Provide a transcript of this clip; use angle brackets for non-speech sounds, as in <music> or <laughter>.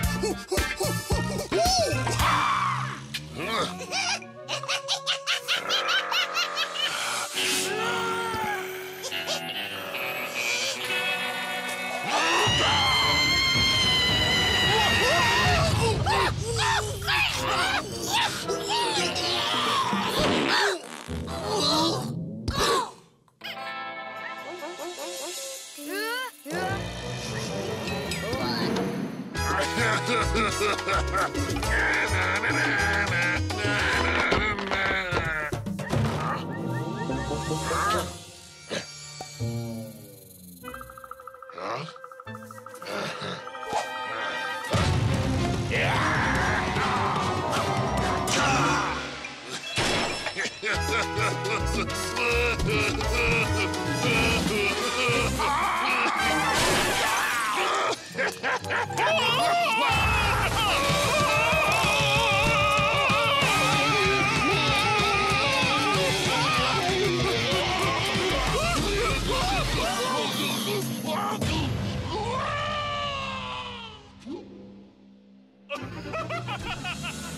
Ah! Huh? <laughs> Ha ha ha ha ha!